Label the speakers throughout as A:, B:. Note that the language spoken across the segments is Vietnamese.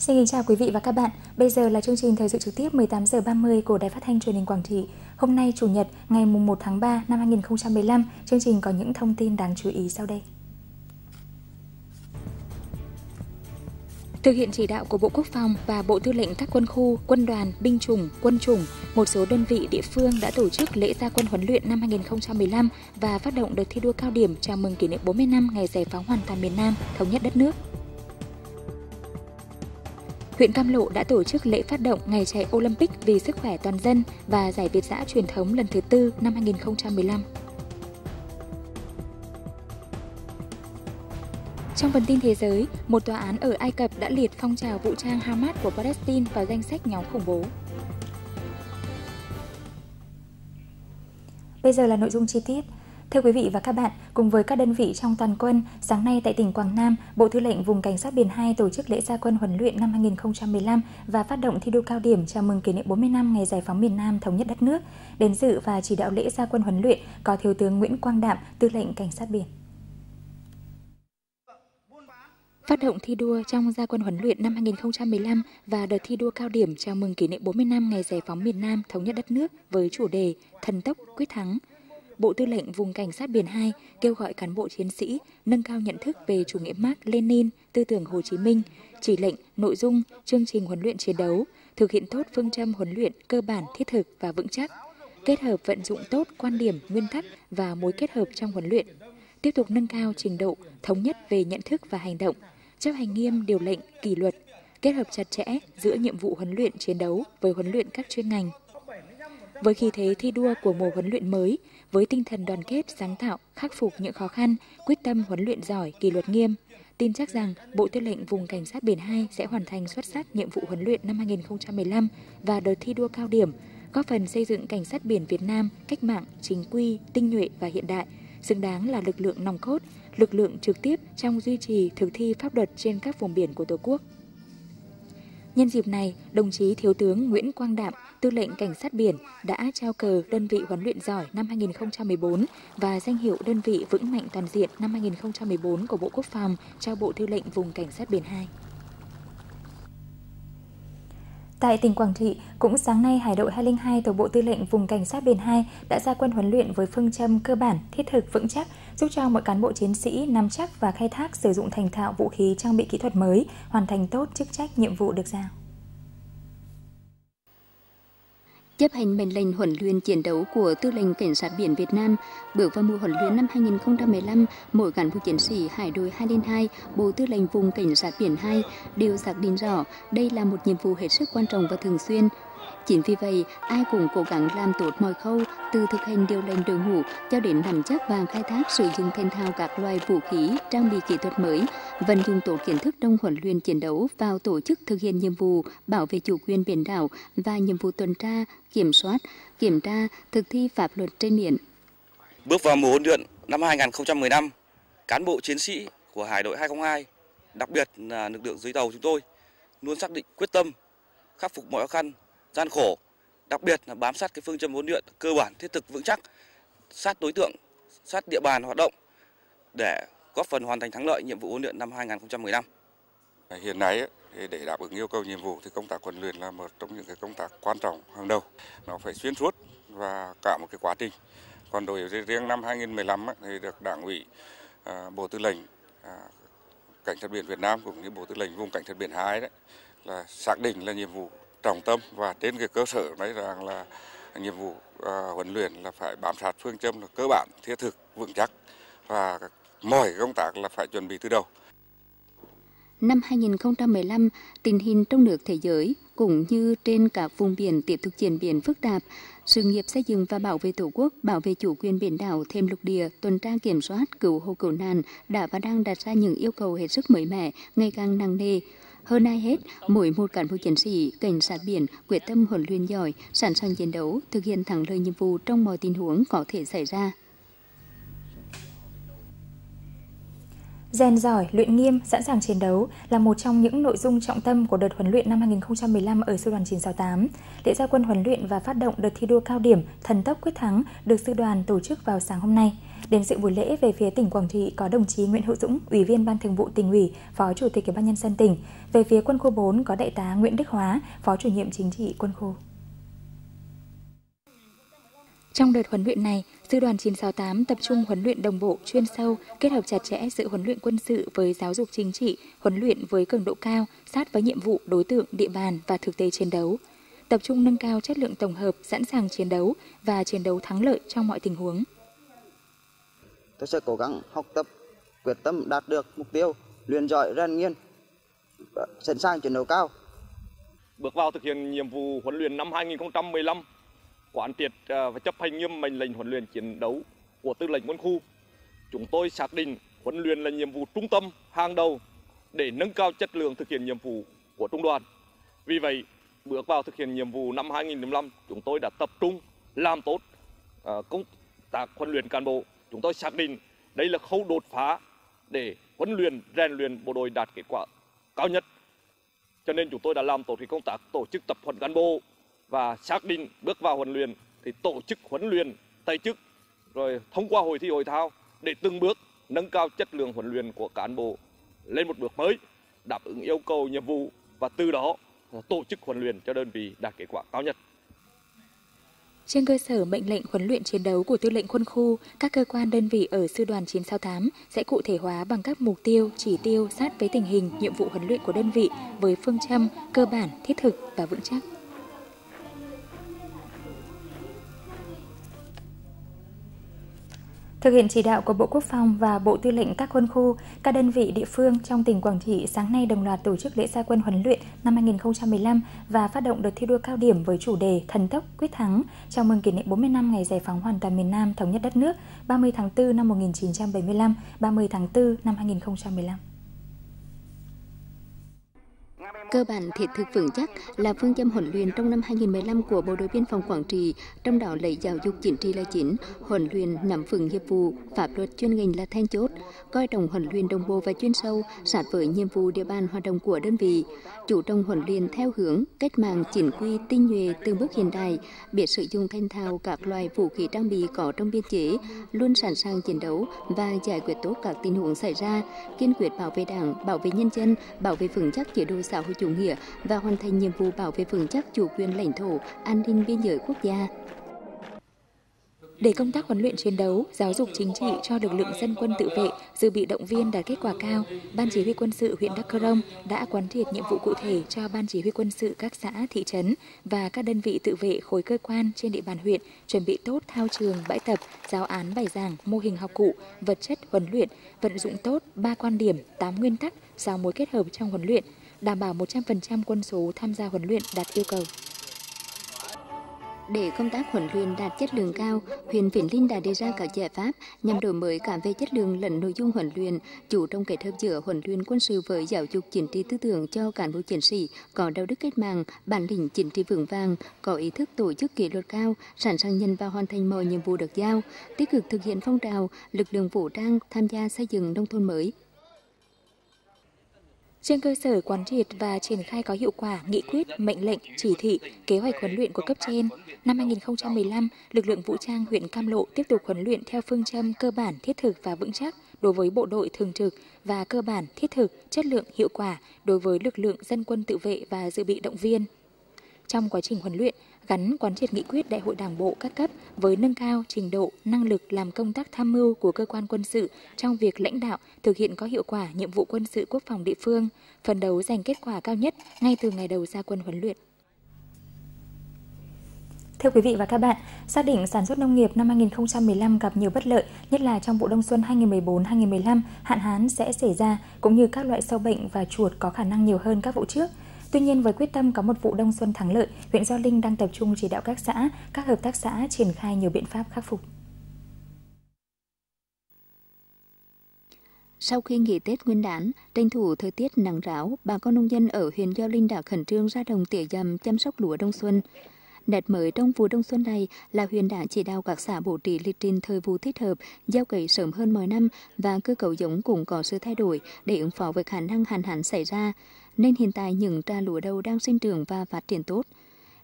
A: Xin kính chào quý vị và các bạn. Bây giờ là chương trình thời sự trực tiếp 18 giờ 30 của Đài Phát thanh Truyền hình Quảng Trị. Hôm nay Chủ nhật, ngày 1 tháng 3 năm 2015, chương trình có những thông tin đáng chú ý sau đây. Thực hiện chỉ đạo của Bộ Quốc phòng và Bộ Tư lệnh các quân khu, quân đoàn, binh chủng, quân chủng, một số đơn vị địa phương đã tổ chức lễ gia quân huấn luyện năm 2015 và phát động đợt thi đua cao điểm chào mừng kỷ niệm 40 năm ngày giải phóng hoàn toàn miền Nam, thống nhất đất nước huyện Cam Lộ đã tổ chức lễ phát động Ngày chạy Olympic vì sức khỏe toàn dân và giải Việt giã truyền thống lần thứ tư năm 2015. Trong phần tin thế giới, một tòa án ở Ai Cập đã liệt phong trào vũ trang Hamas của Palestine vào danh sách nhóm khủng bố. Bây giờ là nội dung chi tiết. Thưa quý vị và các bạn, cùng với các đơn vị trong toàn quân, sáng nay tại tỉnh Quảng Nam, Bộ Tư lệnh Vùng Cảnh sát Biển 2 tổ chức lễ gia quân huấn luyện năm 2015 và phát động thi đua cao điểm chào mừng kỷ niệm 40 năm ngày giải phóng miền Nam thống nhất đất nước. Đến dự và chỉ đạo lễ gia quân huấn luyện có Thiếu tướng Nguyễn Quang Đạm, Tư lệnh Cảnh sát biển. Phát động thi đua trong gia quân huấn luyện năm 2015 và đợt thi đua cao điểm chào mừng kỷ niệm 40 năm ngày giải phóng miền Nam thống nhất đất nước với chủ đề Thần tốc quyết thắng – Bộ Tư lệnh Vùng Cảnh sát Biển 2 kêu gọi cán bộ chiến sĩ nâng cao nhận thức về chủ nghĩa Mark Lenin, tư tưởng Hồ Chí Minh, chỉ lệnh, nội dung, chương trình huấn luyện chiến đấu, thực hiện tốt phương châm huấn luyện cơ bản thiết thực và vững chắc, kết hợp vận dụng tốt quan điểm, nguyên tắc và mối kết hợp trong huấn luyện, tiếp tục nâng cao trình độ thống nhất về nhận thức và hành động, chấp hành nghiêm điều lệnh, kỷ luật, kết hợp chặt chẽ giữa nhiệm vụ huấn luyện chiến đấu với huấn luyện các chuyên ngành. Với khí thế thi đua của mùa huấn luyện mới, với tinh thần đoàn kết, sáng tạo, khắc phục những khó khăn, quyết tâm huấn luyện giỏi, kỷ luật nghiêm, tin chắc rằng Bộ Tư lệnh Vùng Cảnh sát Biển 2 sẽ hoàn thành xuất sắc nhiệm vụ huấn luyện năm 2015 và đợt thi đua cao điểm, góp phần xây dựng cảnh sát biển Việt Nam cách mạng, chính quy, tinh nhuệ và hiện đại, xứng đáng là lực lượng nòng cốt, lực lượng trực tiếp trong duy trì thực thi pháp luật trên các vùng biển của Tổ quốc. Nhân dịp này, đồng chí Thiếu tướng Nguyễn Quang Đạm, Tư lệnh Cảnh sát biển đã trao cờ đơn vị huấn luyện giỏi năm 2014 và danh hiệu đơn vị vững mạnh toàn diện năm 2014 của Bộ Quốc phòng cho Bộ Tư lệnh Vùng Cảnh sát biển 2. Tại tỉnh Quảng Trị, cũng sáng nay Hải đội 202 thuộc bộ tư lệnh vùng cảnh sát biển 2 đã ra quân huấn luyện với phương châm cơ bản, thiết thực, vững chắc, giúp cho mọi cán bộ chiến sĩ nắm chắc và khai thác sử dụng thành thạo vũ khí trang bị kỹ thuật mới, hoàn thành tốt chức trách nhiệm vụ được giao.
B: Chấp hành mệnh lệnh huấn luyện chiến đấu của Tư lệnh Cảnh sát biển Việt Nam. Bước vào mùa huấn luyện năm 2015, mỗi cán bộ chiến sĩ Hải đội 202, Bộ Tư lệnh Vùng Cảnh sát biển 2 đều xác định rõ đây là một nhiệm vụ hết sức quan trọng và thường xuyên, Chính vì vậy, ai cũng cố gắng làm tốt mọi khâu, từ thực hành điều lệnh đội ngũ cho đến nắm chắc và khai thác sử dụng thành thạo các loại vũ khí, trang bị kỹ thuật mới, vận dụng tốt kiến thức trong huấn luyện chiến đấu vào tổ chức thực hiện nhiệm vụ bảo vệ chủ quyền biển đảo và nhiệm vụ tuần tra, kiểm soát, kiểm tra, thực thi pháp luật trên biển.
C: Bước vào mùa huấn luyện năm 2015, cán bộ chiến sĩ của Hải đội 202, đặc biệt là lực lượng dưới tàu chúng tôi luôn xác định quyết tâm khắc phục mọi khó khăn gian khổ, đặc biệt là bám sát cái phương châm huấn luyện cơ bản thiết thực vững chắc, sát đối tượng, sát địa bàn hoạt động để góp phần hoàn thành thắng lợi nhiệm vụ huấn luyện năm 2015.
D: Hiện nay để đáp ứng yêu cầu nhiệm vụ thì công tác huấn luyện là một trong những cái công tác quan trọng hàng đầu. Nó phải xuyên suốt và cả một cái quá trình. Còn đối với riêng năm 2015 thì được Đảng ủy, à, Bộ Tư lệnh à, Cảnh sát biển Việt Nam cũng như Bộ Tư lệnh vùng Cảnh sát biển 2 đấy là xác định là nhiệm vụ trọng tâm và trên cái cơ sở đấy rằng là nhiệm vụ uh, huấn luyện là phải bám sát phương châm là cơ bản thiết thực vững chắc và mọi công tác là phải chuẩn bị từ đầu.
B: Năm 2015, tình hình trong nước thế giới cũng như trên các vùng biển tiếp tục diễn biến phức tạp. Sự nghiệp xây dựng và bảo vệ Tổ quốc, bảo vệ chủ quyền biển đảo thêm lục địa, tuần tra kiểm soát, cứu hộ cứu nạn đã và đang đặt ra những yêu cầu hết sức mới mẻ, ngày càng nặng nề. Hơn ai hết, mỗi một cán bộ chiến sĩ cảnh sát biển quyết tâm huấn luyện giỏi, sẵn sàng chiến đấu, thực hiện thắng lợi nhiệm vụ trong mọi tình huống có thể xảy ra.
A: Rèn giỏi, luyện nghiêm, sẵn sàng chiến đấu là một trong những nội dung trọng tâm của đợt huấn luyện năm 2015 ở Sư đoàn 968. Lễ gia quân huấn luyện và phát động đợt thi đua cao điểm Thần tốc quyết thắng được sư đoàn tổ chức vào sáng hôm nay. Đến sự buổi lễ về phía tỉnh Quảng Trị có đồng chí Nguyễn Hữu Dũng, Ủy viên Ban Thường vụ tỉnh ủy, Phó Chủ tịch Ủy ban nhân dân tỉnh. Về phía quân khu 4 có đại tá Nguyễn Đức Hóa, Phó chủ nhiệm chính trị quân khu. Trong đợt huấn luyện này, Sư đoàn 968 tập trung huấn luyện đồng bộ, chuyên sâu, kết hợp chặt chẽ sự huấn luyện quân sự với giáo dục chính trị, huấn luyện với cường độ cao, sát với nhiệm vụ, đối tượng, địa bàn và thực tế chiến đấu. Tập trung nâng cao chất lượng tổng hợp, sẵn sàng chiến đấu và chiến đấu thắng lợi trong mọi tình huống.
E: Tôi sẽ cố gắng học tập, quyết tâm đạt được mục tiêu, luyện giỏi, rèn nghiên, sẵn sàng chiến đấu cao.
F: Bước vào thực hiện nhiệm vụ huấn luyện năm 2015 quán triệt à, và chấp hành nghiêm mệnh lệnh huấn luyện chiến đấu của tư lệnh quân khu. Chúng tôi xác định huấn luyện là nhiệm vụ trung tâm hàng đầu để nâng cao chất lượng thực hiện nhiệm vụ của trung đoàn. Vì vậy, bước vào thực hiện nhiệm vụ năm 2015, chúng tôi đã tập trung làm tốt à, công tác huấn luyện cán bộ. Chúng tôi xác định đây là khâu đột phá để huấn luyện, rèn luyện bộ đội đạt kết quả cao nhất. Cho nên chúng tôi đã làm tốt chức công tác tổ chức tập huấn cán bộ, và xác định bước vào huấn luyện thì tổ chức huấn luyện tay chức rồi thông qua hội thi hội thao để từng bước nâng cao chất lượng huấn luyện của cán bộ lên một bước mới đáp ứng yêu cầu nhiệm vụ và từ đó tổ chức huấn luyện cho đơn vị đạt kết quả cao nhất.
A: Trên cơ sở mệnh lệnh huấn luyện chiến đấu của tư lệnh quân khu, các cơ quan đơn vị ở sư đoàn 968 sẽ cụ thể hóa bằng các mục tiêu, chỉ tiêu sát với tình hình, nhiệm vụ huấn luyện của đơn vị với phương châm cơ bản, thiết thực và vững chắc. Thực hiện chỉ đạo của Bộ Quốc phòng và Bộ Tư lệnh các quân khu, các đơn vị địa phương trong tỉnh Quảng Trị sáng nay đồng loạt tổ chức lễ gia quân huấn luyện năm 2015 và phát động đợt thi đua cao điểm với chủ đề Thần tốc quyết thắng chào mừng kỷ niệm 40 năm ngày giải phóng hoàn toàn miền Nam thống nhất đất nước 30 tháng 4 năm 1975, 30 tháng 4 năm 2015.
B: Cơ bản thiết thực vững chắc là phương châm huấn luyện trong năm 2015 của Bộ đội biên phòng Quảng Trị, trong đó lấy giáo dục chính trị là chính, huấn luyện nắm vững nghiệp vụ, pháp luật chuyên ngành là then chốt, coi trọng huấn luyện đồng bộ và chuyên sâu, sát với nhiệm vụ địa bàn hoạt động của đơn vị, chủ động huấn luyện theo hướng cách mạng chính quy tinh nhuệ từng bước hiện đại, biết sử dụng thanh thạo các loại vũ khí trang bị có trong biên chế, luôn sẵn sàng chiến đấu và giải quyết tốt các tình huống xảy ra, kiên quyết bảo vệ Đảng, bảo vệ nhân dân, bảo vệ vững chắc chế độ xã hội chủ nghĩa và hoàn thành nhiệm vụ bảo vệ vững chắc chủ quyền lãnh thổ, an ninh biên giới quốc gia.
A: Để công tác huấn luyện chiến đấu, giáo dục chính trị cho lực lượng dân quân tự vệ dự bị động viên đạt kết quả cao, Ban Chỉ huy quân sự huyện Đắk Rông đã quán triệt nhiệm vụ cụ thể cho Ban Chỉ huy quân sự các xã, thị trấn và các đơn vị tự vệ khối cơ quan trên địa bàn huyện chuẩn bị tốt thao trường, bãi tập, giáo án bài giảng, mô hình học cụ, vật chất huấn luyện, vận dụng tốt ba quan điểm, tám nguyên tắc, sáu mối kết hợp trong huấn luyện, đảm bảo 100% quân số tham gia huấn luyện đạt yêu cầu.
B: Để công tác huấn luyện đạt chất lượng cao, huyện Vĩnh Linh đã đề ra các giải pháp nhằm đổi mới cả về chất lượng lẫn nội dung huấn luyện, chủ trong kết hợp giữa huấn luyện quân sự với giáo dục chính trị tư tưởng cho cán bộ chiến sĩ có đạo đức cách mạng, bản lĩnh chính trị vững vàng, có ý thức tổ chức kỷ luật cao, sẵn sàng nhận và hoàn thành mọi nhiệm vụ được giao, tích cực thực hiện phong trào lực lượng vũ trang tham gia xây dựng nông thôn mới,
A: trên cơ sở quán triệt và triển khai có hiệu quả nghị quyết, mệnh lệnh, chỉ thị, kế hoạch huấn luyện của cấp trên, năm 2015, lực lượng vũ trang huyện Cam Lộ tiếp tục huấn luyện theo phương châm cơ bản, thiết thực và vững chắc đối với bộ đội thường trực và cơ bản, thiết thực, chất lượng, hiệu quả đối với lực lượng dân quân tự vệ và dự bị động viên. Trong quá trình huấn luyện, gắn quán triệt nghị quyết đại hội đảng bộ các cấp với nâng cao trình độ, năng lực làm công tác tham mưu của cơ quan quân sự trong việc lãnh đạo, thực hiện có hiệu quả nhiệm vụ quân sự quốc phòng địa phương, phần đấu giành kết quả cao nhất ngay từ ngày đầu ra quân huấn luyện. Thưa quý vị và các bạn, xác định sản xuất nông nghiệp năm 2015 gặp nhiều bất lợi, nhất là trong vụ đông xuân 2014-2015, hạn hán sẽ xảy ra, cũng như các loại sâu bệnh và chuột có khả năng nhiều hơn các vụ trước. Tuy nhiên với quyết tâm có một vụ đông xuân thắng lợi, huyện Gio Linh đang tập trung chỉ đạo các xã, các hợp tác xã triển khai nhiều biện pháp khắc phục.
B: Sau khi nghỉ Tết Nguyên đán, tranh thủ thời tiết nắng ráo, bà con nông dân ở huyện Gio Linh đã khẩn trương ra đồng tỉa dầm chăm sóc lúa đông xuân. Nét mới trong vụ đông xuân này là huyện đã chỉ đạo các xã bổ trí lịch trình thời vụ thích hợp, gieo cấy sớm hơn mọi năm và cơ cấu giống cũng có sự thay đổi để ứng phó với khả năng hạn hán xảy ra, nên hiện tại những trà lúa đầu đang sinh trưởng và phát triển tốt.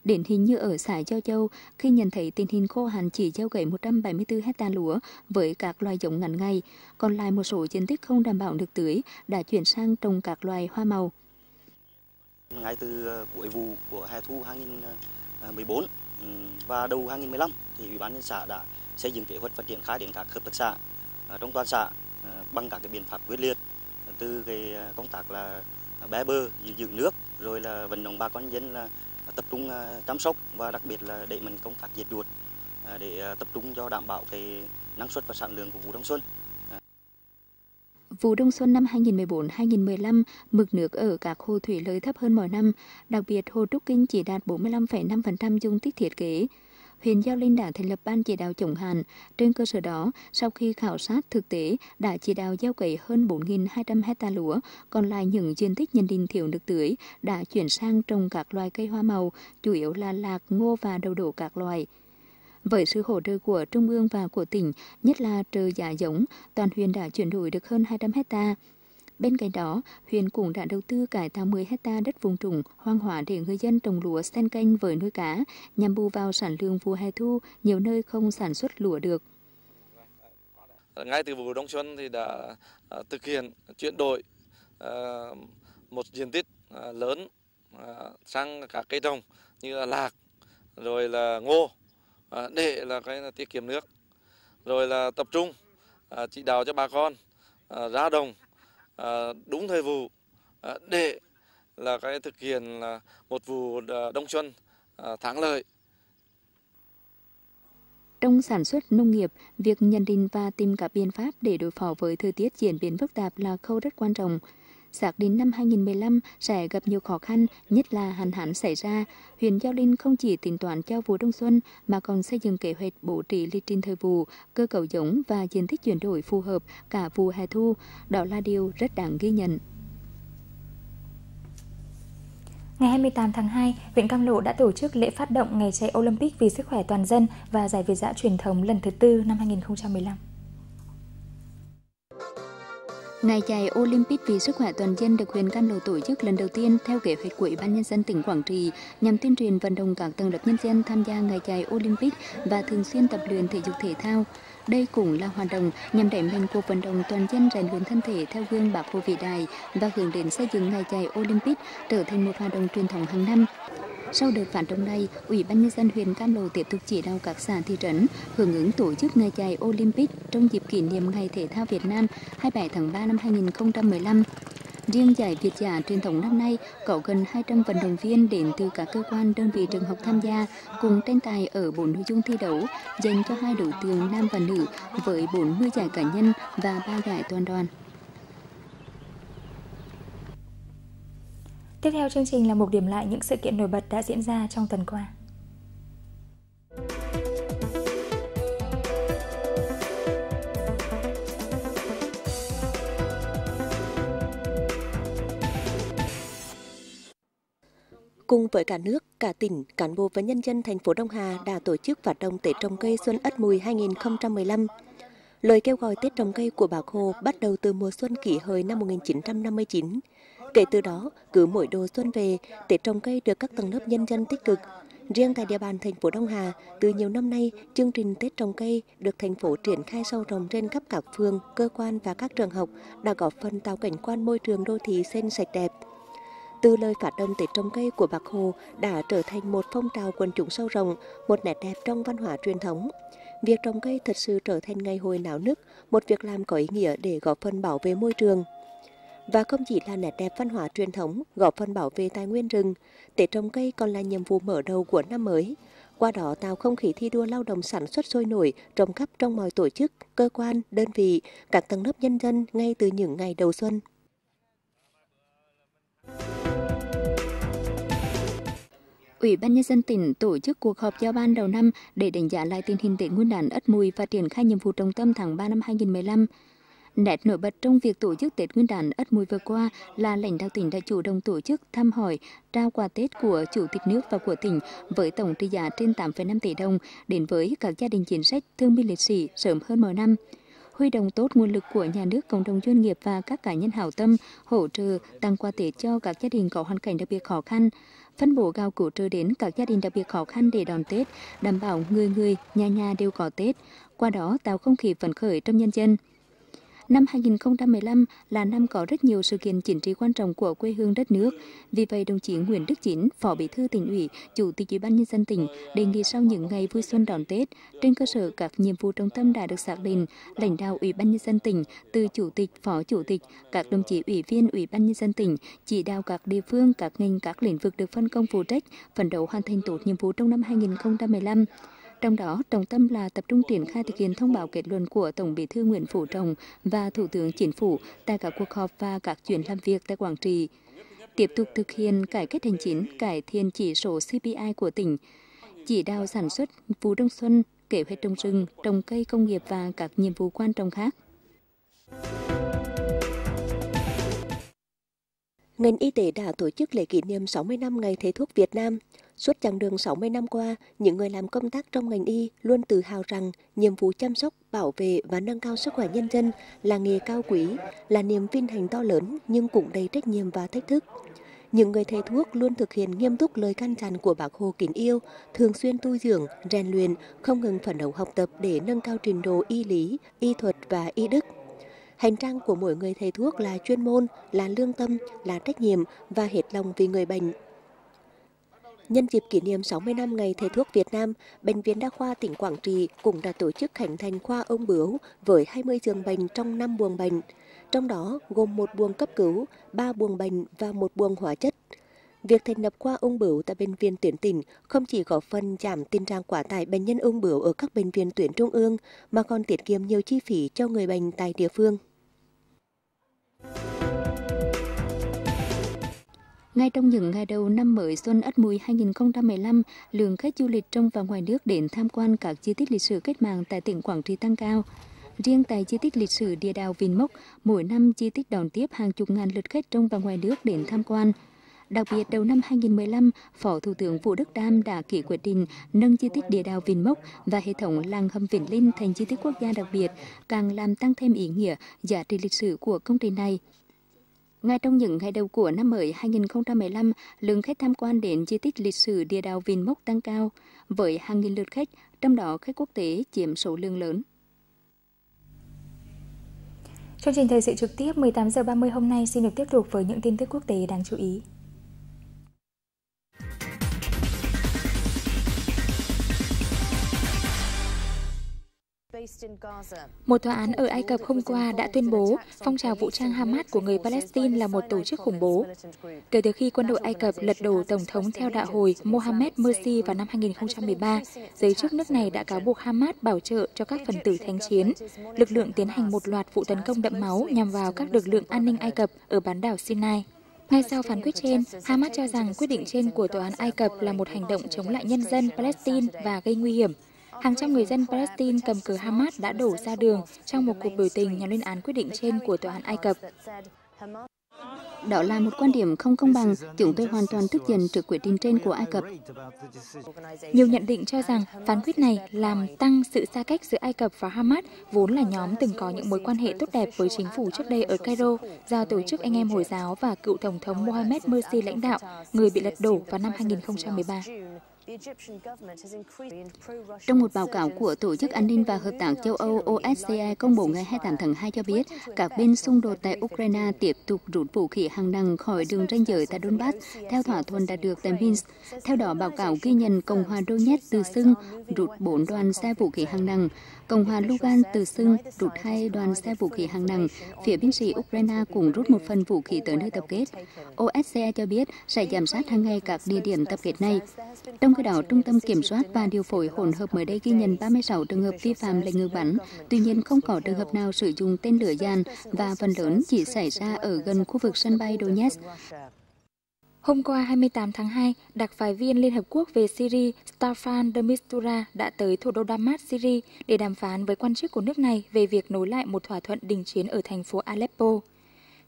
B: Điển hình như ở xã Giao Châu, khi nhận thấy tình hình khô hạn chỉ gieo cấy 174 hecta lúa với các loài giống ngắn ngày, còn lại một số diện tích không đảm bảo được tưới đã chuyển sang trồng các loài hoa màu.
G: Ngay từ ờ, cuối vụ của hè thu 2020. À, 14 ừ, và đầu 2015 thì ủy ban nhân xã đã xây dựng kế hoạch phát triển khai đến các hợp tác xã à, trong toàn xã à, bằng các cái biện pháp quyết liệt từ cái công tác là bé bơ giữ nước, rồi là vận động bà con dân là tập trung chăm sóc và đặc biệt là để mình công tác diệt chuột để tập trung cho đảm bảo cái năng suất và sản lượng của vụ đông xuân.
B: Vụ đông xuân năm 2014-2015, mực nước ở các hồ thủy lợi thấp hơn mọi năm, đặc biệt hồ Trúc Kinh chỉ đạt 45,5% dung tích thiết kế. Huyện Giao Linh đã thành lập ban chỉ đạo chống hạn. Trên cơ sở đó, sau khi khảo sát thực tế, đã chỉ đạo gieo cấy hơn 4.200 hecta lúa, còn lại những diện tích nhận định thiếu nước tưới đã chuyển sang trồng các loài cây hoa màu, chủ yếu là lạc, ngô và đậu đổ các loài. Với sự hỗ trợ của Trung ương và của tỉnh, nhất là trừ giá giống, toàn huyện đã chuyển đổi được hơn 200 hecta. Bên cạnh đó, huyện cũng đã đầu tư cải tạo 10 hecta đất vùng trũng, hoang hóa để người dân trồng lúa xen canh với nuôi cá, nhằm bù vào sản lượng vụ hè thu, nhiều nơi không sản xuất lúa được.
H: Ngay từ vụ đông xuân thì đã à, thực hiện chuyển đổi à, một diện tích à, lớn sang các cây trồng như là lạc, rồi là ngô, À, để là cái là tiết kiệm nước. Rồi là tập trung à, chỉ đạo cho bà con à, ra đồng à, đúng thời vụ. À, để là cái thực hiện là một vụ à, đông xuân thắng lợi.
B: Trong sản xuất nông nghiệp, việc nhận định và tìm các biện pháp để đối phó với thời tiết diễn biến phức tạp là khâu rất quan trọng xác định năm 2015 sẽ gặp nhiều khó khăn, nhất là hạn hán xảy ra. Huyện Giao Linh không chỉ tính toán cho vụ đông xuân mà còn xây dựng kế hoạch bố trí lịch trình thời vụ, cơ cấu giống và diện tích chuyển đổi phù hợp cả vụ hè thu. Đó là điều rất đáng ghi nhận.
A: Ngày 28 tháng 2, huyện Cam Lộ đã tổ chức lễ phát động Ngày chạy Olympic vì sức khỏe toàn dân và giải Việt dã truyền thống lần thứ tư năm 2015.
B: Ngày chạy Olympic vì sức khỏe toàn dân được huyện Cam Lộ tổ chức lần đầu tiên theo kế hoạch của Ủy ban nhân dân tỉnh Quảng Trị nhằm tuyên truyền vận động các tầng lớp nhân dân tham gia ngày chạy Olympic và thường xuyên tập luyện thể dục thể thao. Đây cũng là hoạt động nhằm đẩy mạnh cuộc vận động toàn dân rèn luyện thân thể theo gương Bác Hồ vĩ đại và hướng đến xây dựng ngày chạy Olympic trở thành một hoạt động truyền thống hàng năm. Sau đợt phản động này, Ủy ban nhân dân huyện Cam Lộ tiếp tục chỉ đạo các xã thị trấn hưởng ứng tổ chức ngày chạy Olympic trong dịp kỷ niệm Ngày Thể thao Việt Nam 27 tháng 3 năm 2015. Riêng giải Việt giả truyền thống năm nay có gần 200 vận động viên đến từ các cơ quan đơn vị trường học tham gia cùng tranh tài ở bốn nội dung thi đấu dành cho hai đối tượng nam và nữ với 40 giải cá nhân và 3 giải toàn đoàn.
A: Tiếp theo chương trình là một điểm lại những sự kiện nổi bật đã diễn ra trong tuần qua.
I: Cùng với cả nước, cả tỉnh, cán bộ và nhân dân thành phố Đông Hà đã tổ chức phát động Tết trồng cây Xuân Ất Mùi 2015. Lời kêu gọi Tết trồng cây của Bác Hồ bắt đầu từ mùa xuân kỷ hợi năm 1959. Kể từ đó, cứ mỗi độ xuân về, Tết trồng cây được các tầng lớp nhân dân tích cực. Riêng tại địa bàn thành phố Đông Hà, từ nhiều năm nay, chương trình Tết trồng cây được thành phố triển khai sâu rộng trên khắp các phường, cơ quan và các trường học đã góp phần tạo cảnh quan môi trường đô thị xanh sạch đẹp. Từ lời phát động Tết trồng cây của Bác Hồ đã trở thành một phong trào quần chúng sâu rộng, một nét đẹp trong văn hóa truyền thống. Việc trồng cây thật sự trở thành ngày hội náo nức, một việc làm có ý nghĩa để góp phần bảo vệ môi trường. Và không chỉ là nét đẹp văn hóa truyền thống, góp phần bảo vệ tài nguyên rừng, Tết trồng cây còn là nhiệm vụ mở đầu của năm mới. Qua đó tạo không khí thi đua lao động sản xuất sôi nổi, trồng khắp trong mọi tổ chức, cơ quan, đơn vị, các tầng lớp nhân dân ngay từ những ngày đầu xuân.
B: Ủy ban nhân dân tỉnh tổ chức cuộc họp giao ban đầu năm để đánh giá lại tình hình Tết Nguyên đán Ất Mùi và triển khai nhiệm vụ trọng tâm tháng 3 năm 2015. Nét nổi bật trong việc tổ chức Tết Nguyên đán Ất Mùi vừa qua là lãnh đạo tỉnh đã chủ động tổ chức thăm hỏi, trao quà Tết của Chủ tịch nước và của tỉnh với tổng trị giá trên 8,5 tỷ đồng đến với các gia đình chính sách thương binh liệt sĩ sớm hơn mọi năm. huy động tốt nguồn lực của nhà nước, cộng đồng doanh nghiệp và các cá nhân hảo tâm hỗ trợ tăng quà Tết cho các gia đình có hoàn cảnh đặc biệt khó khăn, phân bổ gạo cứu trợ đến các gia đình đặc biệt khó khăn để đón Tết, đảm bảo người người, nhà nhà đều có Tết, qua đó tạo không khí phấn khởi trong nhân dân. Năm 2015 là năm có rất nhiều sự kiện chính trị quan trọng của quê hương đất nước. Vì vậy, đồng chí Nguyễn Đức Chính, Phó Bí thư tỉnh ủy, Chủ tịch Ủy ban nhân dân tỉnh đề nghị sau những ngày vui xuân đón Tết, trên cơ sở các nhiệm vụ trọng tâm đã được xác định, lãnh đạo Ủy ban nhân dân tỉnh từ Chủ tịch, Phó Chủ tịch, các đồng chí ủy viên Ủy ban nhân dân tỉnh chỉ đạo các địa phương, các ngành, các lĩnh vực được phân công phụ trách, phấn đấu hoàn thành tốt nhiệm vụ trong năm 2015 trong đó, trọng tâm là tập trung triển khai thực hiện thông báo kết luận của Tổng Bí thư Nguyễn Phú Trọng và Thủ tướng Chính phủ tại các cuộc họp và các chuyến làm việc tại Quảng Trị. Tiếp tục thực hiện cải cách hành chính, cải thiện chỉ số CPI của tỉnh, chỉ đạo sản xuất vụ đông xuân, kế hoạch trồng rừng, trồng cây công nghiệp và các nhiệm vụ quan trọng khác.
I: Ngành y tế đã tổ chức lễ kỷ niệm 60 năm ngày thầy thuốc Việt Nam. Suốt chặng đường 60 năm qua, những người làm công tác trong ngành y luôn tự hào rằng nhiệm vụ chăm sóc, bảo vệ và nâng cao sức khỏe nhân dân là nghề cao quý, là niềm vinh hạnh to lớn nhưng cũng đầy trách nhiệm và thách thức. Những người thầy thuốc luôn thực hiện nghiêm túc lời căn dặn của bác Hồ kính yêu, thường xuyên tu dưỡng, rèn luyện, không ngừng phấn đấu học tập để nâng cao trình độ y lý, y thuật và y đức. Hành trang của mỗi người thầy thuốc là chuyên môn, là lương tâm, là trách nhiệm và hết lòng vì người bệnh, Nhân dịp kỷ niệm 60 năm ngày thầy thuốc Việt Nam, Bệnh viện Đa khoa tỉnh Quảng Trị cũng đã tổ chức khánh thành khoa ông bướu với 20 giường bệnh trong 5 buồng bệnh, trong đó gồm một buồng cấp cứu, 3 buồng bệnh và một buồng hóa chất. Việc thành lập khoa ung bướu tại bệnh viện tuyển tỉnh không chỉ góp phần giảm tình trạng quá tải bệnh nhân ung bướu ở các bệnh viện tuyển trung ương mà còn tiết kiệm nhiều chi phí cho người bệnh tại địa phương.
B: Ngay trong những ngày đầu năm mới Xuân Ất Mùi 2015, lượng khách du lịch trong và ngoài nước đến tham quan các di tích lịch sử cách mạng tại tỉnh Quảng Trị tăng cao. Riêng tại di tích lịch sử địa đạo Vinh Mốc, mỗi năm di tích đón tiếp hàng chục ngàn lượt khách trong và ngoài nước đến tham quan. Đặc biệt, đầu năm 2015, Phó Thủ tướng Vũ Đức Đam đã ký quyết định nâng di tích địa đạo Vinh Mốc và hệ thống làng hầm Vĩnh Linh thành di tích quốc gia đặc biệt, càng làm tăng thêm ý nghĩa, giá trị lịch sử của công trình này. Ngay trong những ngày đầu của năm mới 2015, lượng khách tham quan đến di tích lịch sử địa đạo Vinh Mốc tăng cao, với hàng nghìn lượt khách, trong đó khách quốc tế chiếm số lượng lớn.
A: Chương trình thời sự trực tiếp 18 giờ 30 hôm nay xin được tiếp tục với những tin tức quốc tế đáng chú ý. Một tòa án ở Ai Cập hôm qua đã tuyên bố phong trào vũ trang Hamas của người Palestine là một tổ chức khủng bố. Kể từ khi quân đội Ai Cập lật đổ Tổng thống theo đạo hồi Mohammed Morsi vào năm 2013, giới chức nước này đã cáo buộc Hamas bảo trợ cho các phần tử thánh chiến. Lực lượng tiến hành một loạt vụ tấn công đẫm máu nhằm vào các lực lượng an ninh Ai Cập ở bán đảo Sinai. Ngay sau phán quyết trên, Hamas cho rằng quyết định trên của tòa án Ai Cập là một hành động chống lại nhân dân Palestine và gây nguy hiểm hàng trăm người dân Palestine cầm cờ Hamas đã đổ ra đường trong một cuộc biểu tình nhằm lên án quyết định trên của tòa án Ai Cập.
B: Đó là một quan điểm không công bằng, chúng tôi hoàn toàn tức giận trước quyết định trên của Ai Cập.
A: Nhiều nhận định cho rằng phán quyết này làm tăng sự xa cách giữa Ai Cập và Hamas, vốn là nhóm từng có những mối quan hệ tốt đẹp với chính phủ trước đây ở Cairo, do tổ chức anh em Hồi giáo và cựu Tổng thống Mohamed Morsi lãnh đạo, người bị lật đổ vào năm 2013.
B: Trong một báo cáo của Tổ chức An ninh và Hợp tác châu Âu OSCE công bố ngày 28 tháng 2 cho biết, các bên xung đột tại Ukraine tiếp tục rút vũ khí hạng nặng khỏi đường ranh giới tại Donbass theo thỏa thuận đã được tại Minsk. Theo đó, báo cáo ghi nhận Cộng hòa Donetsk từ xưng rút 4 đoàn xe vũ khí hạng nặng, Cộng hòa Lugan từ xưng rút hai đoàn xe vũ khí hạng nặng, phía binh sĩ Ukraine cũng rút một phần vũ khí tới nơi tập kết. OSCE cho biết sẽ giám sát hàng ngày các địa điểm tập kết này. Trong khi đó, Trung tâm Kiểm soát và Điều phối hỗn hợp mới đây ghi nhận 36 trường hợp vi phạm lệnh ngừng bắn, tuy nhiên không có trường hợp nào sử dụng tên lửa dàn và phần lớn chỉ xảy ra ở gần khu vực sân bay Donetsk.
A: Hôm qua 28 tháng 2, đặc phái viên Liên Hợp Quốc về Syria Staffan de Mistura đã tới thủ đô Damas, Syria để đàm phán với quan chức của nước này về việc nối lại một thỏa thuận đình chiến ở thành phố Aleppo.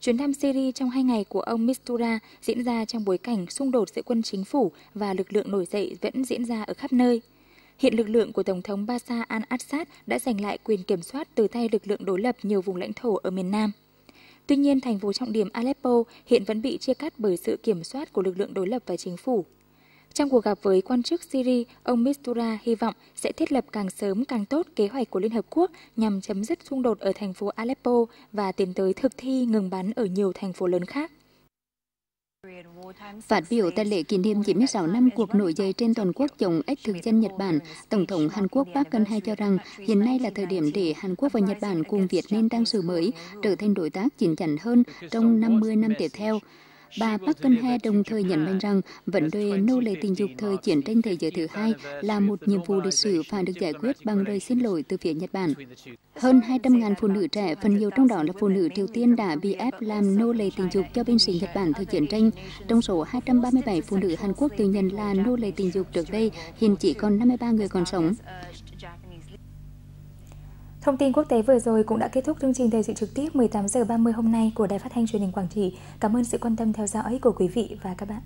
A: Chuyến thăm Syria trong hai ngày của ông Mistura diễn ra trong bối cảnh xung đột giữa quân chính phủ và lực lượng nổi dậy vẫn diễn ra ở khắp nơi. Hiện lực lượng của Tổng thống Bashar al-Assad đã giành lại quyền kiểm soát từ tay lực lượng đối lập nhiều vùng lãnh thổ ở miền Nam. Tuy nhiên, thành phố trọng điểm Aleppo hiện vẫn bị chia cắt bởi sự kiểm soát của lực lượng đối lập và chính phủ. Trong cuộc gặp với quan chức Syria, ông Mistura hy vọng sẽ thiết lập càng sớm càng tốt kế hoạch của Liên Hợp Quốc nhằm chấm dứt xung đột ở thành phố Aleppo và tiến tới thực thi ngừng bắn ở nhiều thành phố lớn khác.
B: Phát biểu tại lễ kỷ niệm 96 năm cuộc nổi dậy trên toàn quốc chống ếch thực dân Nhật Bản, Tổng thống Hàn Quốc Park Geun-hye cho rằng hiện nay là thời điểm để Hàn Quốc và Nhật Bản cùng Việt nên đang sự mới, trở thành đối tác chín chắn hơn trong 50 năm tiếp theo. Bà Park Geun-hye đồng thời nhấn mạnh rằng vấn đề nô lệ tình dục thời chiến tranh thế giới thứ hai là một nhiệm vụ lịch sử phải được giải quyết bằng lời xin lỗi từ phía Nhật Bản. Hơn 200.000 phụ nữ trẻ, phần nhiều trong đó là phụ nữ Triều Tiên đã bị ép làm nô lệ tình dục cho binh sĩ Nhật Bản thời chiến tranh. Trong số 237 phụ nữ Hàn Quốc tự nhận là nô lệ tình dục trước đây, hiện chỉ còn 53 người còn sống.
A: Thông tin quốc tế vừa rồi cũng đã kết thúc chương trình thời sự trực tiếp 18 giờ 30 hôm nay của Đài Phát thanh Truyền hình Quảng Trị. Cảm ơn sự quan tâm theo dõi của quý vị và các bạn.